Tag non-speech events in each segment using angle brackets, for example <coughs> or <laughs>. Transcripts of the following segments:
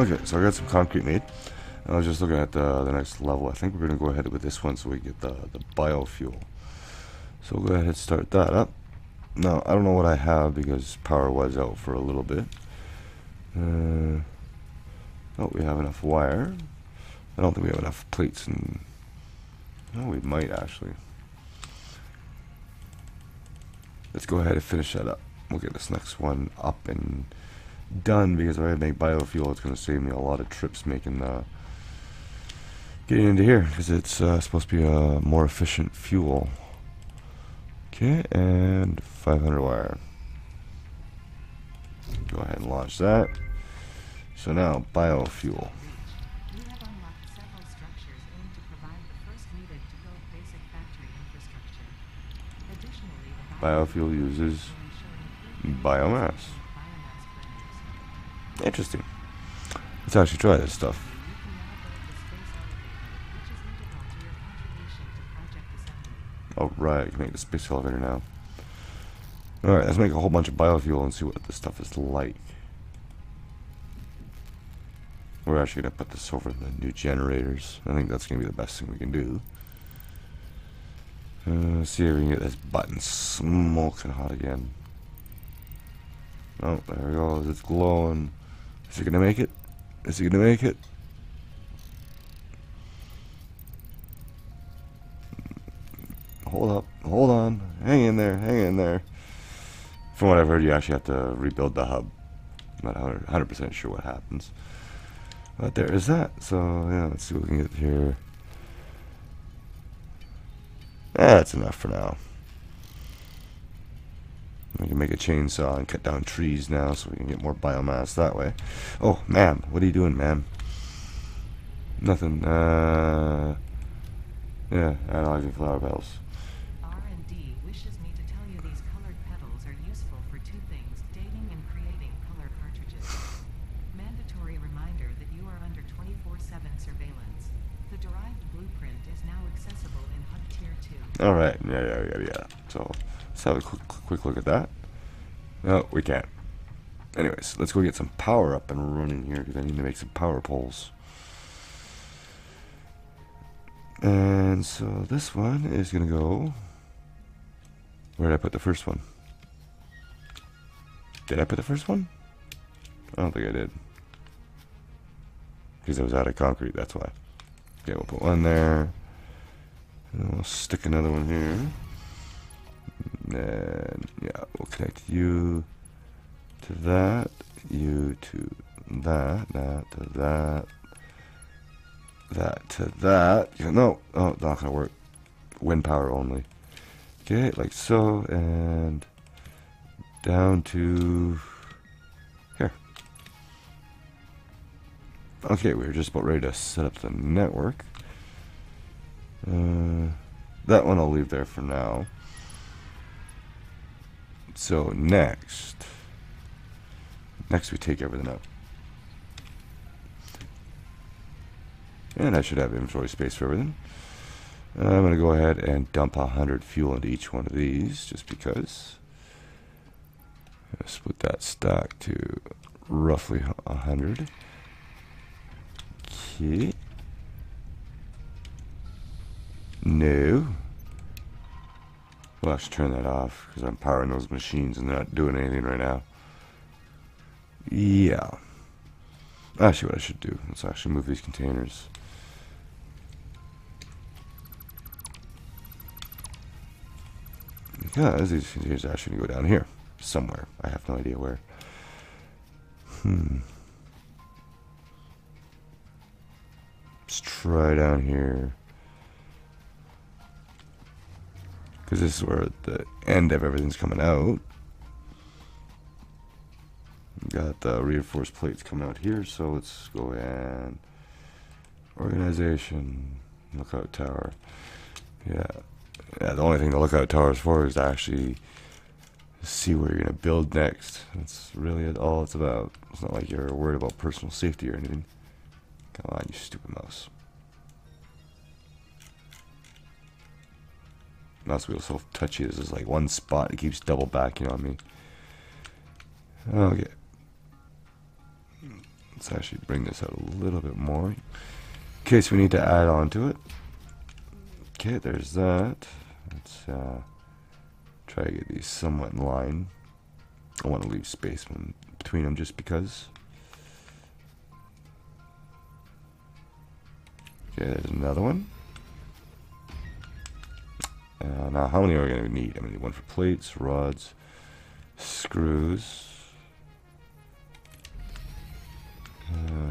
Okay, so I got some concrete made. I was just looking at the, the next level. I think we're going to go ahead with this one so we get the, the biofuel. So we'll go ahead and start that up. Now, I don't know what I have because power was out for a little bit. Uh, oh, we have enough wire. I don't think we have enough plates and... No, we might actually. Let's go ahead and finish that up. We'll get this next one up and done because if I make biofuel, it's going to save me a lot of trips making the getting into here because it's uh, supposed to be a more efficient fuel. Okay, and 500 wire. Go ahead and launch that. So now, biofuel. Biofuel uses biomass. Interesting. Let's actually try this stuff. Oh right, you can make the space elevator now. Alright, let's make a whole bunch of biofuel and see what this stuff is like. We're actually going to put this over the new generators. I think that's going to be the best thing we can do. Uh, see if we can get this button smoking hot again. Oh, there we go. It's glowing. Is he gonna make it? Is he gonna make it? Hold up. Hold on. Hang in there. Hang in there. From what I've heard, you actually have to rebuild the hub. I'm not 100% sure what happens. But there is that. So, yeah, let's see what we can get here. That's enough for now. We can make a chainsaw and cut down trees now so we can get more biomass that way. Oh, ma'am, what are you doing, ma'am? Nothing. Uh, yeah, analyzing flower petals. R&D wishes me to tell you these colored petals are useful for two things, dating and creating color cartridges. Mandatory reminder that you are under 24-7 surveillance. The derived blueprint is now accessible in Hub Tier 2. Alright, yeah, yeah, yeah, yeah. So, let's have a quick, quick look at that. No, we can't. Anyways, let's go get some power up and running here because I need to make some power poles. And so this one is going to go... Where did I put the first one? Did I put the first one? I don't think I did. Because I was out of concrete, that's why. Okay, we'll put one there. And we'll stick another one here. And yeah, we'll connect you to that, you to that, that to that, that to that. Yeah, no, oh, not gonna work. Wind power only. Okay, like so, and down to here. Okay, we're just about ready to set up the network. Uh, that one I'll leave there for now. So next, next we take everything out. And I should have inventory space for everything. Uh, I'm going to go ahead and dump 100 fuel into each one of these, just because. Split that stack to roughly 100. Okay. No. We'll actually turn that off because I'm powering those machines and they're not doing anything right now. Yeah. Actually, what I should do, let's actually move these containers. Because these containers are actually going to go down here, somewhere. I have no idea where. Hmm. Let's try down here. Because this is where the end of everything's coming out. Got the reinforced plates coming out here, so let's go and organization, lookout tower. Yeah, yeah. The only thing the lookout tower is for is to actually see where you're gonna build next. That's really all it's about. It's not like you're worried about personal safety or anything. Come on, you stupid mouse. Mouse wheel so touchy. This is like one spot. It keeps double backing on me. Okay. Let's actually bring this out a little bit more in case we need to add on to it. Okay, there's that. Let's uh, try to get these somewhat in line. I want to leave space between them just because. Okay, there's another one. Uh, now, how many are we going to need? I'm going to need one for plates, rods, screws. Uh,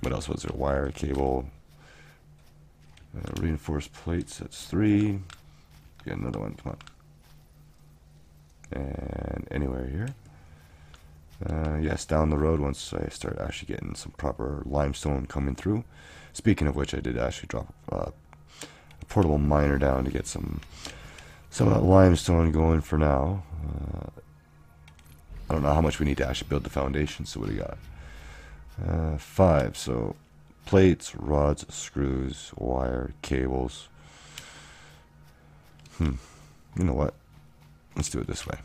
what else was there? Wire, cable, uh, reinforced plates. That's three. Get another one. Come on. And anywhere here. Uh, yes, down the road once I start actually getting some proper limestone coming through. Speaking of which, I did actually drop uh, portable miner down to get some some of that limestone going for now. Uh, I don't know how much we need to actually build the foundation, so what do we got? Uh, five, so plates, rods, screws, wire, cables. Hmm, you know what? Let's do it this way.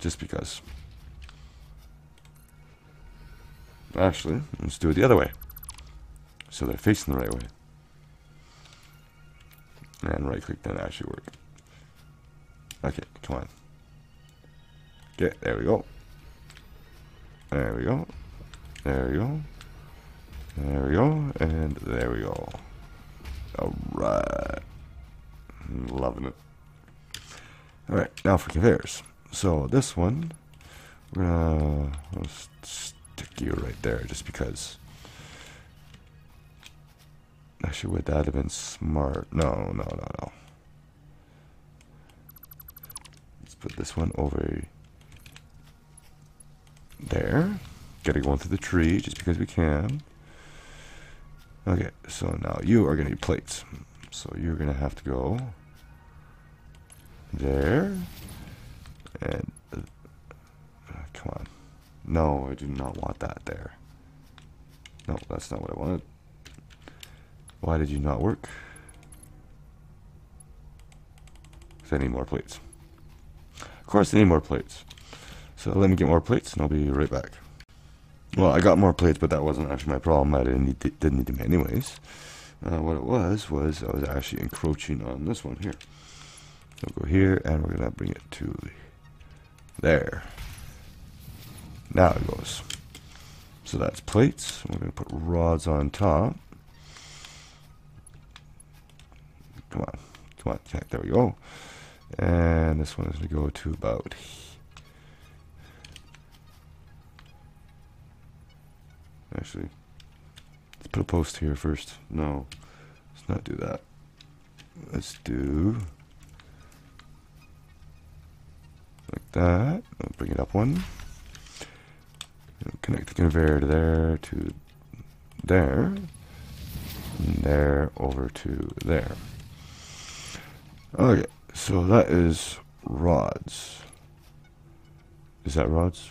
Just because. Actually, let's do it the other way. So they're facing the right way. And right click doesn't actually work. Okay, come on. Okay, there we go. There we go. There we go. There we go. And there we go. Alright. Loving it. Alright, now for conveyors. So this one, we're gonna stick you right there just because. Actually, would that have been smart? No, no, no, no. Let's put this one over there. Gotta go into the tree just because we can. Okay, so now you are gonna need plates. So you're gonna have to go there. And uh, come on. No, I do not want that there. No, that's not what I wanted. Why did you not work? I need more plates. Of course I need more plates. So let me get more plates and I'll be right back. Well, I got more plates, but that wasn't actually my problem. I didn't need, to, didn't need them anyways. Uh, what it was, was I was actually encroaching on this one here. So go here and we're going to bring it to there. Now it goes. So that's plates. We're going to put rods on top. Come on. Come on. Okay, there we go. And this one is going to go to about Actually, let's put a post here first. No, let's not do that. Let's do like that. I'll bring it up one. Connect the conveyor to there to there. And there over to there. Okay, so that is rods. Is that rods?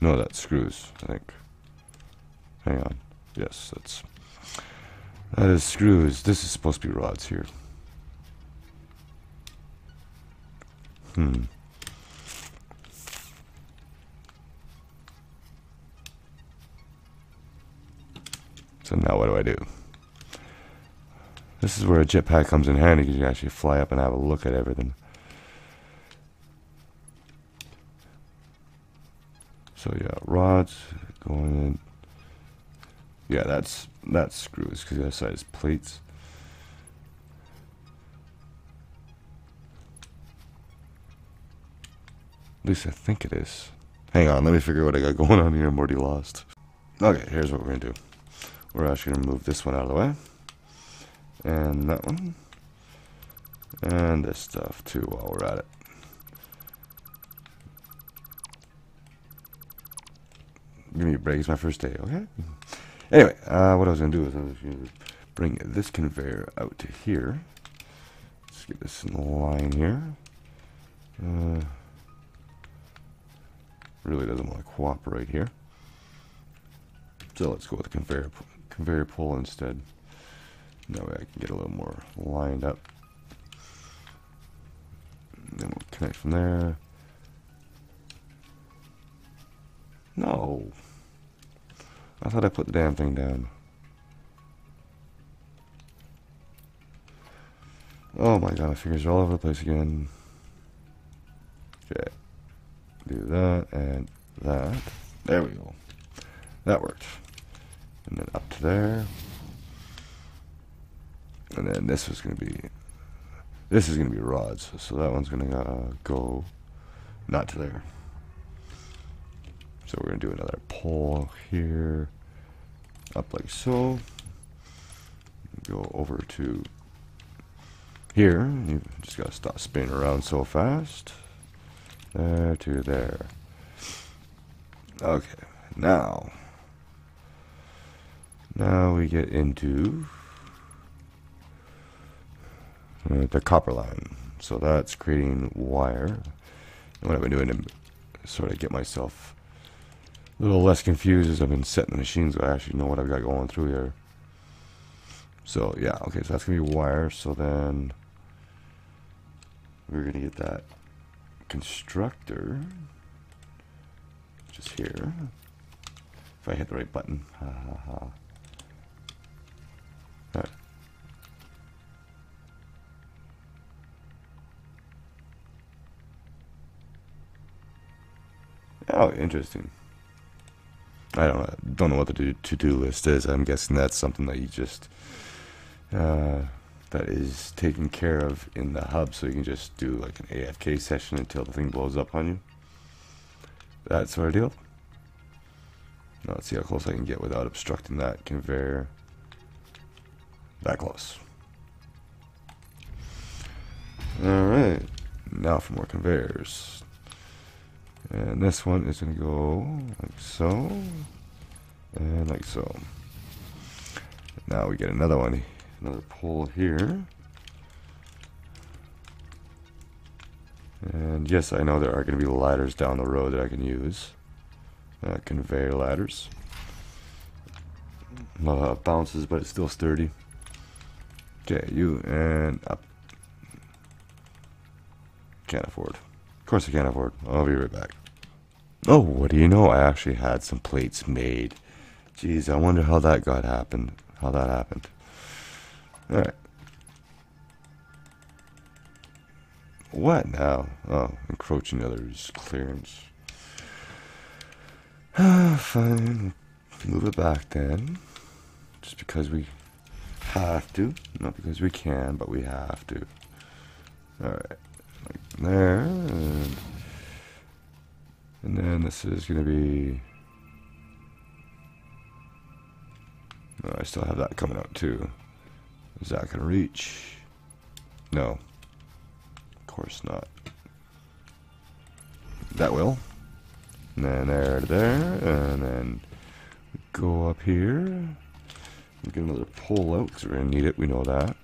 No, that's screws, I think. Hang on. Yes, that's... That is screws. This is supposed to be rods here. Hmm. So now what do I do? This is where a jetpack comes in handy because you actually fly up and have a look at everything. So yeah, rods going in. Yeah, that's that's screws because that side is plates. At least I think it is. Hang on, let me figure out what I got <laughs> going on here. I'm already lost. Okay, here's what we're to do. We're actually to move this one out of the way. And that one. And this stuff too while we're at it. Give me a break. It's my first day, okay? Anyway, uh, what I was going to do is I was going to bring this conveyor out to here. Let's get this in line here. Uh, really doesn't want to cooperate here. So let's go with the conveyor, conveyor pole instead. That way I can get a little more lined up. And then we'll connect from there. No. I thought I put the damn thing down. Oh my god, my fingers are all over the place again. Okay. Do that and that. There we go. That worked. And then up to there. And then this is going to be... This is going to be rods. So that one's going to uh, go not to there. So we're going to do another pole here. Up like so. Go over to here. You just got to stop spinning around so fast. There to there. Okay, now. Now we get into uh, the copper line. So that's creating wire. And what I've been doing to sort of get myself a little less confused as I've been setting the machine so I actually know what I've got going through here. So yeah, okay, so that's going to be wire. So then we're going to get that constructor, is here. If I hit the right button. Ha ha ha. Alright. Oh, interesting. I don't know, don't know what the to-do list is. I'm guessing that's something that you just uh, that is taken care of in the hub, so you can just do like an AFK session until the thing blows up on you. That sort of deal. Now let's see how close I can get without obstructing that conveyor. That close. Alright, now for more conveyors. And this one is going to go like so, and like so. Now we get another one, another pole here. And yes, I know there are going to be ladders down the road that I can use. Uh, conveyor ladders. Uh, bounces, but it's still sturdy. Okay, you and up. Can't afford. Of course I can't afford. I'll be right back. Oh, what do you know? I actually had some plates made. Jeez, I wonder how that got happened. How that happened. Alright. What now? Oh, encroaching others' clearance. <sighs> Fine. Move it back then. Just because we have to. Not because we can, but we have to. Alright. Like there. And, then this is going to be... Oh, I still have that coming out too. Is that going to reach? No. Of course not. That will. And then there to there. And then go up here. Get another pull out because we're going to need it. We know that.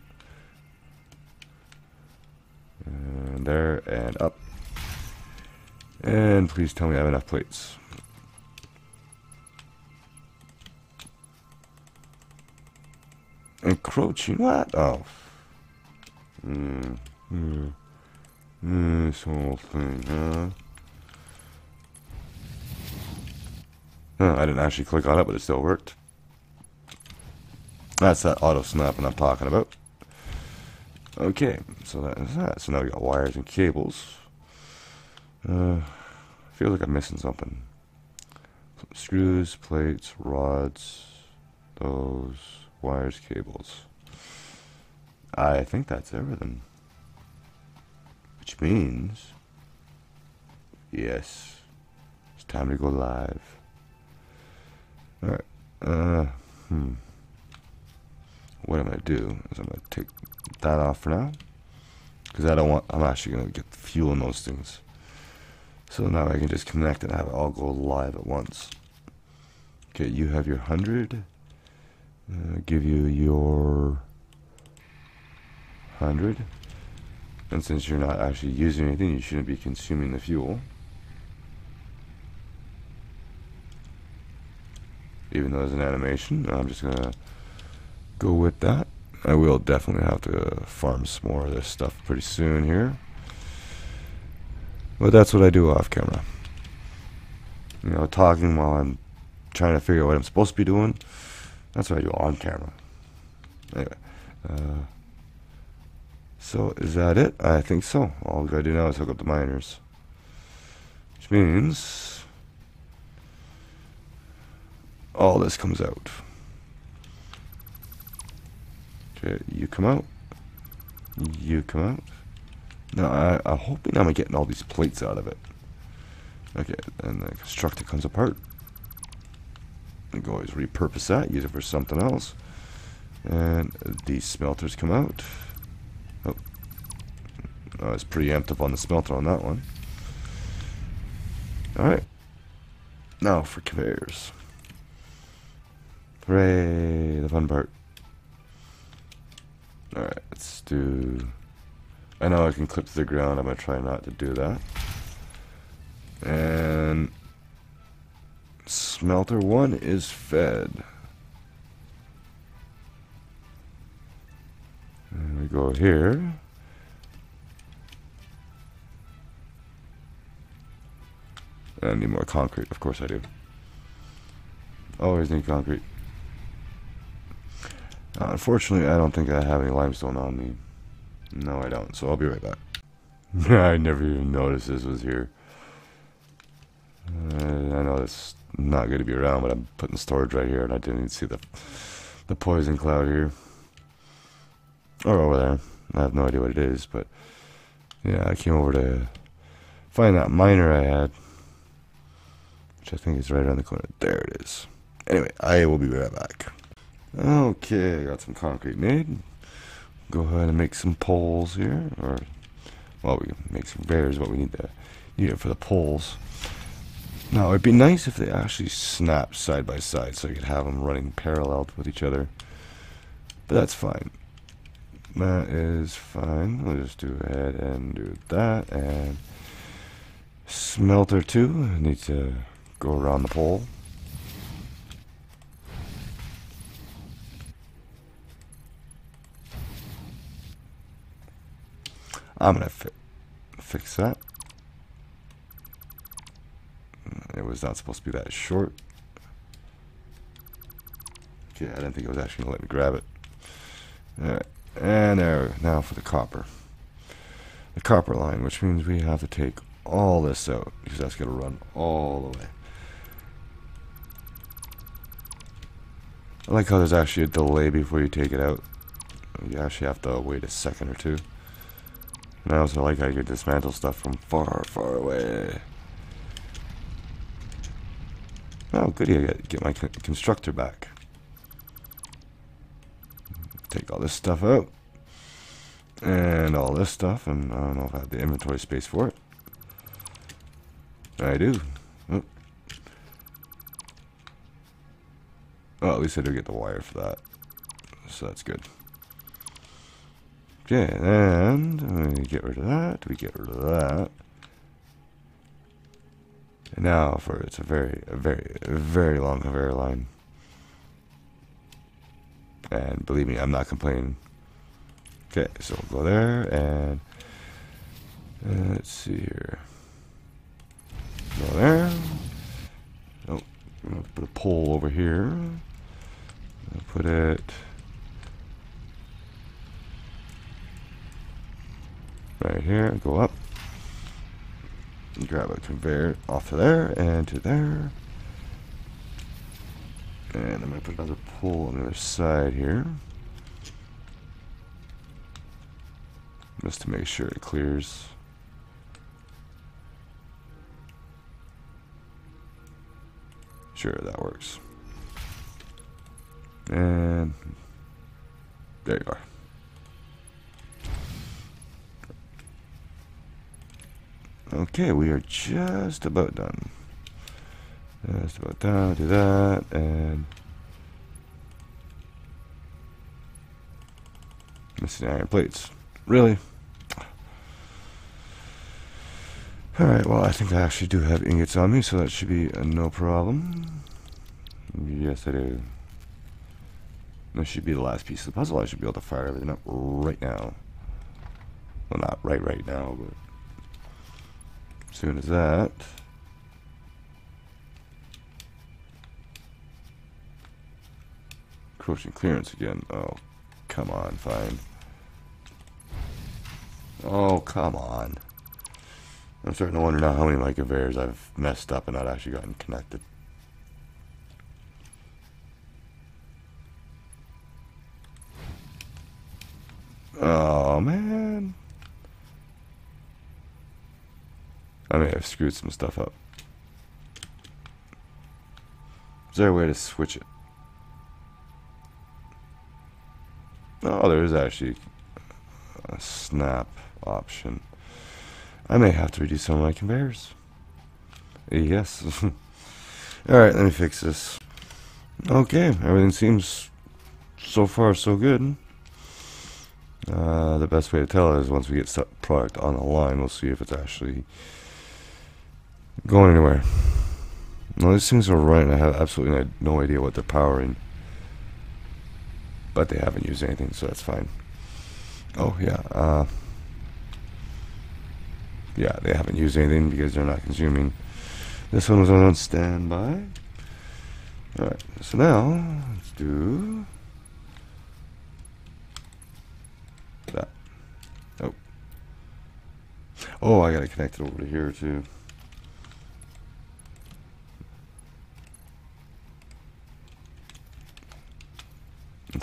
And there and up. And please tell me I have enough plates. Encroaching? What? Oh. Hmm. Hmm. Hmm. This whole thing, huh? Huh, I didn't actually click on it, but it still worked. That's that auto snapping I'm talking about. Okay, so that is that. So now we got wires and cables. Uh, I feel like I'm missing something. Some screws, plates, rods, those, wires, cables. I think that's everything. Which means, yes, it's time to go live. Alright, uh, hmm what I'm to do is I'm to take that off for now. Because I don't want, I'm actually to get the fuel in those things. So now I can just connect and have it all go live at once. Okay, you have your 100. Uh, give you your 100. And since you're not actually using anything, you shouldn't be consuming the fuel. Even though it's an animation, I'm just going to go with that. I will definitely have to farm some more of this stuff pretty soon here. But that's what I do off camera. you know, talking while I'm trying to figure out what I'm supposed to be doing. That's what I do on camera. Anyway, uh, so is that it? I think so. All we gotta do now is hook up the miners. Which means all this comes out. Okay, you come out. You come out. Now, I, I'm hoping I'm getting all these plates out of it. Okay, and the constructor comes apart. You can always repurpose that, use it for something else. And these smelters come out. Oh, oh I was preemptive on the smelter on that one. Alright. Now for conveyors. Hooray, the fun part. Alright, let's do... I know I can clip to the ground, I'm going to try not to do that. And... Smelter 1 is fed. And we go here. I need more concrete, of course I do. Always need concrete. Uh, unfortunately, I don't think I have any limestone on me. No, I don't, so I'll be right back. <laughs> I never even noticed this was here. Uh, I know it's not going to be around, but I'm putting storage right here, and I didn't even see the the poison cloud here. Or over there. I have no idea what it is, but yeah, I came over to find that miner I had, which I think is right around the corner. There it is. Anyway, I will be right back. Okay, I got some concrete made. Go ahead and make some poles here, or well, we make some bears, but we need to need it for the poles. Now, it'd be nice if they actually snapped side by side, so you could have them running parallel with each other. But that's fine. That is fine. We'll just do ahead and do that, and smelter two. need to go around the pole. I'm gonna fi fix that. It was not supposed to be that short. Okay, I didn't think it was actually gonna let me grab it. Alright, and there, now for the copper. The copper line, which means we have to take all this out, because that's gonna run all the way. I like how there's actually a delay before you take it out. You actually have to wait a second or two. And I also like how you dismantle stuff from far, far away. Oh, goody, I get, get my constructor back. Take all this stuff out. And all this stuff, and I don't know if I have the inventory space for it. I do. Oh. At least I do get the wire for that. So that's good. Okay, and we get rid of that. We get rid of that. And now for it's a very, a very, a very long conveyor line. And believe me, I'm not complaining. Okay, so we'll go there and uh, let's see here. Go there. Oh, I'm gonna put a pole over here. I'll put it right here, go up, grab a conveyor off of there and to there. And I'm going to put another pole on the other side here. Just to make sure it clears. Sure, that works. And there you are. Okay, we are just about done. Just about done. Do that and missing iron plates. Really? Alright, well, I think I actually do have ingots on me, so that should be no problem. Yes, I do. This should be the last piece of the puzzle. I should be able to fire everything up right now. Well, not right right now, but soon as that. Quotient clearance again. Oh, come on, fine. Oh, come on. I'm starting to wonder now how many of I've messed up and not actually gotten connected. Oh, man. I may have screwed some stuff up. Is there a way to switch it? Oh, there is actually a snap option. I may have to redo some of my conveyors. Yes. <laughs> Alright, let me fix this. Okay, everything seems so far so good. Uh, the best way to tell is once we get product on the line, we'll see if it's actually going anywhere. Now these things are running. I have absolutely no idea what they're powering. But they haven't used anything, so that's fine. Oh, yeah. Uh, yeah, they haven't used anything because they're not consuming. This one was on standby. Alright, so now, let's do that. Oh. Oh, I gotta connect it over to here too.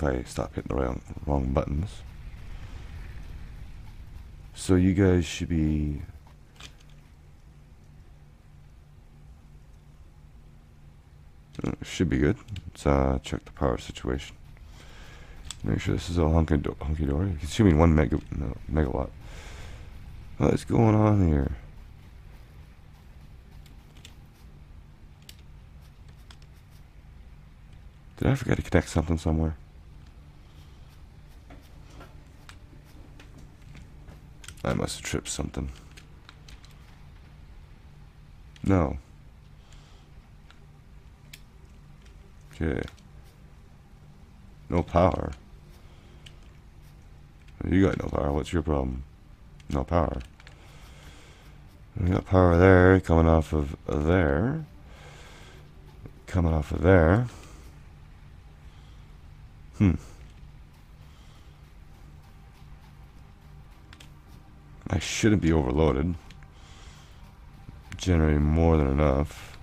I stop hitting the wrong, wrong buttons. So you guys should be uh, should be good. Let's uh, check the power situation. Make sure this is all hunky, do hunky dory. Consuming one mega no, megawatt. What's going on here? Did I forget to connect something somewhere? I must have tripped something. No. Okay. No power. You got no power. What's your problem? No power. We got power there, coming off of there. Coming off of there. Hmm. I shouldn't be overloaded. Generating more than enough.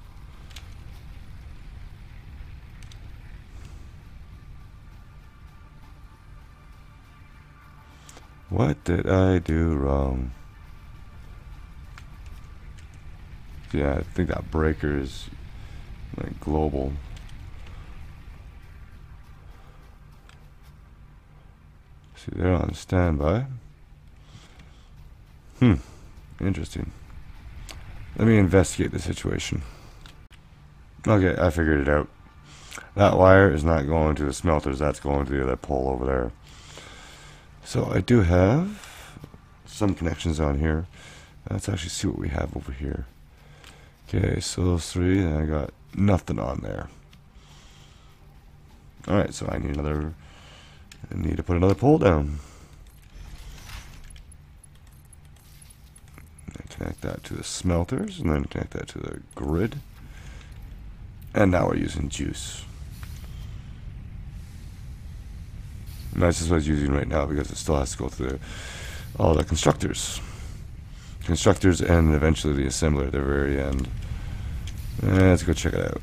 What did I do wrong? Yeah, I think that breaker is like global. See, they're on standby. Hmm. Interesting. Let me investigate the situation. Okay, I figured it out. That wire is not going to the smelters, that's going to the other pole over there. So I do have some connections on here. Let's actually see what we have over here. Okay, so those three, and I got nothing on there. Alright, so I need another, I need to put another pole down. Connect that to the smelters, and then connect that to the grid. And now we're using juice. And that's just what it's using right now because it still has to go through all the constructors. Constructors and eventually the assembler at the very end. And let's go check it out.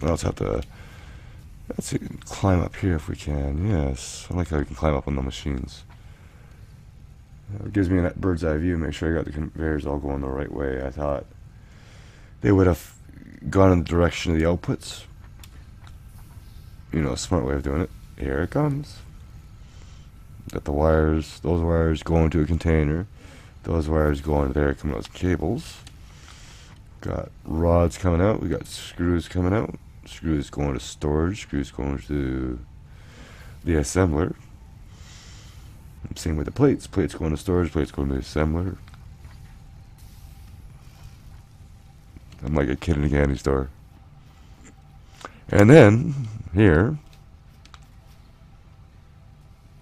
We'll also have to let's see, climb up here if we can. Yes, I like how we can climb up on the machines. It gives me a bird's eye view, make sure I got the conveyors all going the right way. I thought they would have gone in the direction of the outputs. You know, a smart way of doing it. Here it comes. Got the wires, those wires go into a container. Those wires go into there, come out as cables. Got rods coming out, we got screws coming out. Screws going to storage, screws going to the assembler. Same with the plates. Plates going to storage, plates going to the assembler. I'm like a kid in a candy store. And then, here,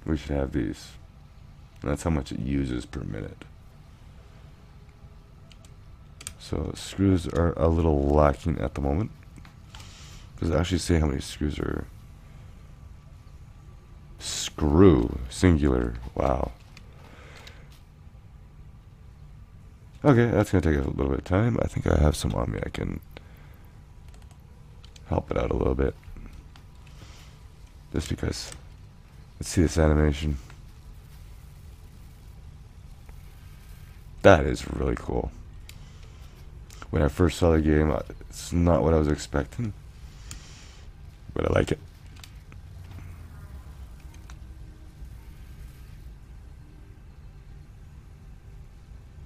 we should have these. That's how much it uses per minute. So screws are a little lacking at the moment. Does it actually say how many screws are Screw. Singular. Wow. Okay, that's going to take a little bit of time. I think I have some on me. I can help it out a little bit. Just because. Let's see this animation. That is really cool. When I first saw the game, uh, it's not what I was expecting. But I like it.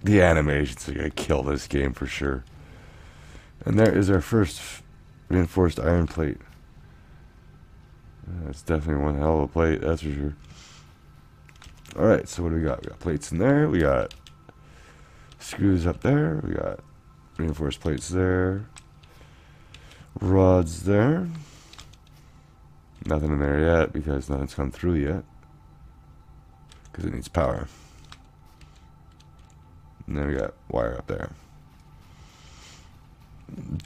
The animations are to kill this game for sure. And there is our first reinforced iron plate. That's definitely one hell of a plate, that's for sure. Alright, so what do we got? We got plates in there, we got screws up there, we got reinforced plates there, rods there. Nothing in there yet because nothing's come through yet. Because it needs power. And then we got wire up there.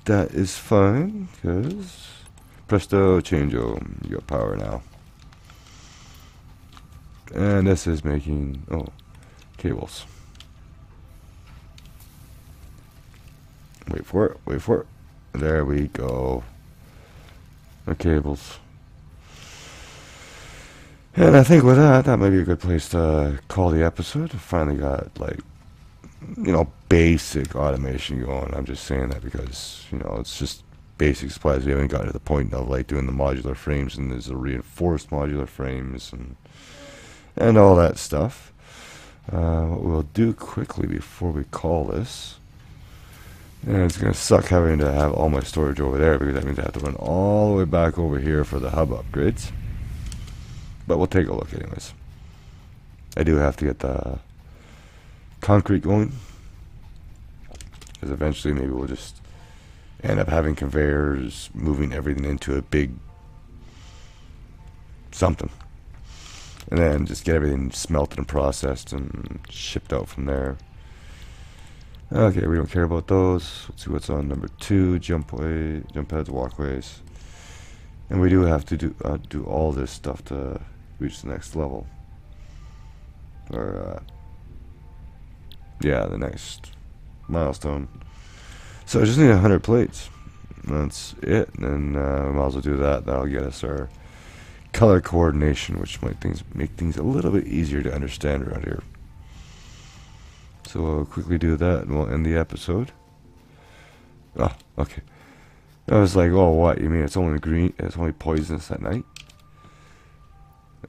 That is fine, because presto changeo, you got power now. And this is making, oh, cables. Wait for it, wait for it. There we go. The cables. And I think with that, that might be a good place to call the episode. Finally got, like, you know, basic automation going. I'm just saying that because, you know, it's just basic supplies. We haven't gotten to the point of, like, doing the modular frames, and there's the reinforced modular frames and, and all that stuff. Uh, what we'll do quickly before we call this and it's going to suck having to have all my storage over there because that means I have to run all the way back over here for the hub upgrades. But we'll take a look anyways. I do have to get the concrete going. Because eventually maybe we'll just end up having conveyors moving everything into a big something. And then just get everything smelted and processed and shipped out from there. Okay, we don't care about those. Let's see what's on number two, jump way, jump pads, walkways. And we do have to do uh, do all this stuff to reach the next level. Or, uh, yeah, the next milestone. So I just need 100 plates. That's it. And uh, we might as well do that. That'll get us our color coordination, which might things make things a little bit easier to understand around here. So we'll quickly do that and we'll end the episode. Oh, okay. I was like, oh, what? You mean it's only green? It's only poisonous at night?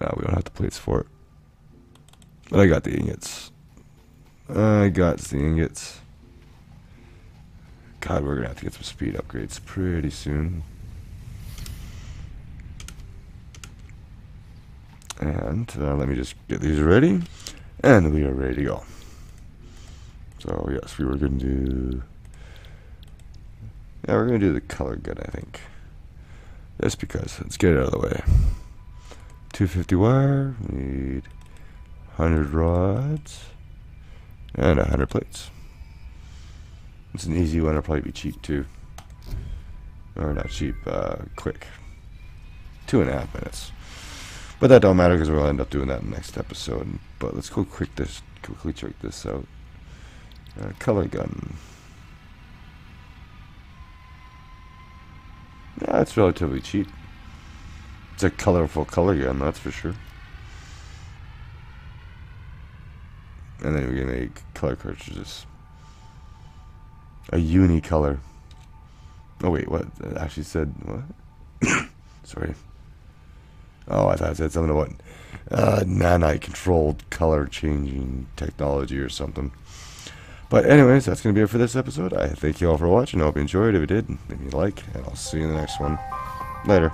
No, we don't have the plates for it. But I got the ingots. I got the ingots. God, we're to have to get some speed upgrades pretty soon. And uh, let me just get these ready. And we are ready to go. So yes, we were to do... Yeah, we're to do the color gun, I think. Just because. Let's get it out of the way. 250 wire. need 100 rods. And 100 plates. It's an easy one. It'll probably be cheap, too. Or not cheap, uh, quick. Two and a half minutes. But that don't matter because we'll end up doing that in the next episode. But let's go quick this, quickly check this out. Uh, color gun. Yeah, it's relatively cheap. It's a colorful color gun, that's for sure. And then we can make color cartridges. A unicolor. Oh wait, what? It actually said what? <coughs> Sorry. Oh, I thought it said something about uh, nanite controlled color changing technology or something. But anyways, that's going to be it for this episode. I thank you all for watching. I hope you enjoyed. If you did, leave me a like, and I'll see you in the next one. Later.